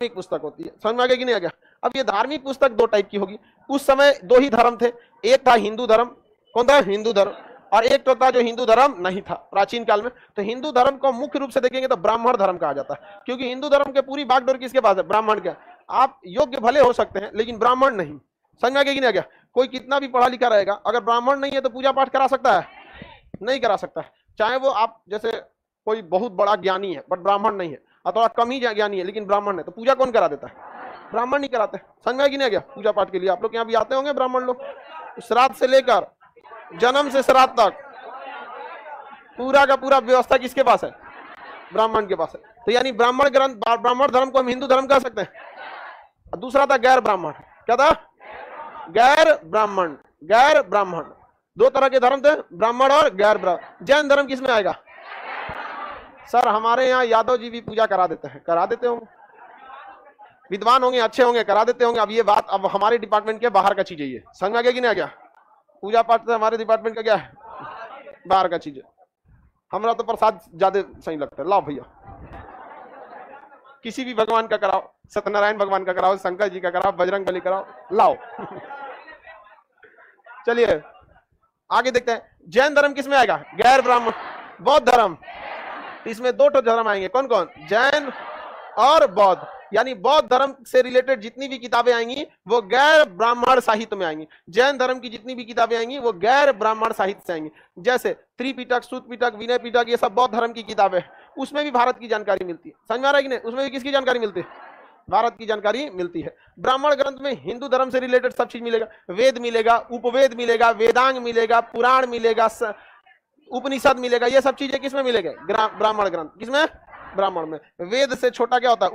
धार्मिक पुस्तक होती है। समझ में आ गया कि नहीं आ गया? अब ये धार्मिक पुस्तक दो टाइप की होगी। उस समय दो ही धर्म थे। एक था हिंदू धर्म, कौन था? हिंदू धर्म। और एक तो था जो हिंदू धर्म नहीं था प्राचीन काल में। तो हिंदू धर्म को मुख्य रूप से देखेंगे तो ब्राह्मण धर्म कहा जाता है। क्योंकि हिंदू धर्म के पूरी बागडोर किसके पास है? ब्राह्मण के। आप योग्य भले हो सकते हैं, लेकिन ब्राह्मण नहीं। समझ में आ गया कि नहीं आ गया? कोई कितना भी पढ़ा लिखा रहेगा, अगर ब्राह्मण नहीं है तो पूजा पाठ करा सकता है? नहीं करा सकता। चाहे वो आप, जैसे कोई बहुत बड़ा ज्ञानी है बट ब्राह्मण नहीं है। थोड़ा कम ही ज्ञानी है, लेकिन ब्राह्मण है तो पूजा कौन करा देता है? ब्राह्मण नहीं कराते। समझ में आ कि नहीं गया पूजा पाठ के लिए? आप लोग यहाँ भी आते होंगे ब्राह्मण लोग? श्राद्ध से लेकर जन्म से श्राद्ध तक पूरा का पूरा व्यवस्था किसके पास है? ब्राह्मण के पास है। तो यानी ब्राह्मण ग्रंथ ब्राह्मण धर्म को हम हिंदू धर्म कह सकते हैं। दूसरा था गैर ब्राह्मण। क्या था? गैर ब्राह्मण। गैर ब्राह्मण। दो तरह के धर्म थे, ब्राह्मण और गैर ब्राह्मण जैन धर्म किसमें आएगा? सर, हमारे यहाँ यादव जी भी पूजा करा देते हैं। करा देते होंगे। विद्वान होंगे, अच्छे होंगे, करा देते होंगे। अब ये बात, अब हमारे डिपार्टमेंट के बाहर का चीज़ है ये। समझ में आ गया कि नहीं आ गया? पूजा पाठ से हमारे डिपार्टमेंट का क्या है? बाहर का चीज़ है। हमारा तो प्रसाद ज़्यादा सही लगता है। लाओ भैया। किसी भी भगवान का कराओ, सत्यनारायण भगवान का कराओ, शंकर जी का कराओ, बजरंग बली कराओ, लाओ। चलिए, आगे देखते हैं। जैन धर्म किसमें आएगा? गैर ब्राह्मण, बौद्ध धर्म। इसमें दो धर्म आएँगे। कौन कौन जैन और बौद्ध। यानी बौद्ध धर्म से रिलेटेड जितनी भी किताबें आएँगी, वो गैर ब्राह्मण साहित्य में आएँगी। जैन धर्म की जितनी भी किताबें आएँगी, वो गैर ब्राह्मण साहित्य से आएँगी। जैसे त्रिपिटक सुत पिटक विनय पिटक ये सब बौद्ध धर्म की किताबें हैं। उसमें भी भारत की जानकारी मिलती है। समझ में आ रहा है कि नहीं? उसमें भी किसकी जानकारी मिलती है? भारत की जानकारी मिलती है। ब्राह्मण ग्रंथ में हिंदू धर्म से रिलेटेड सब चीज़ मिलेगा। वेद मिलेगा, उपवेद मिलेगा, वेदांग मिलेगा, पुराण मिलेगा उपनिषद मिलेगा, ये सब चीज़ें किसमें मिलेगा? ब्राह्मण ग्रंथ। किसमें? ब्राह्मण में। वेद से छोटा क्या होता है?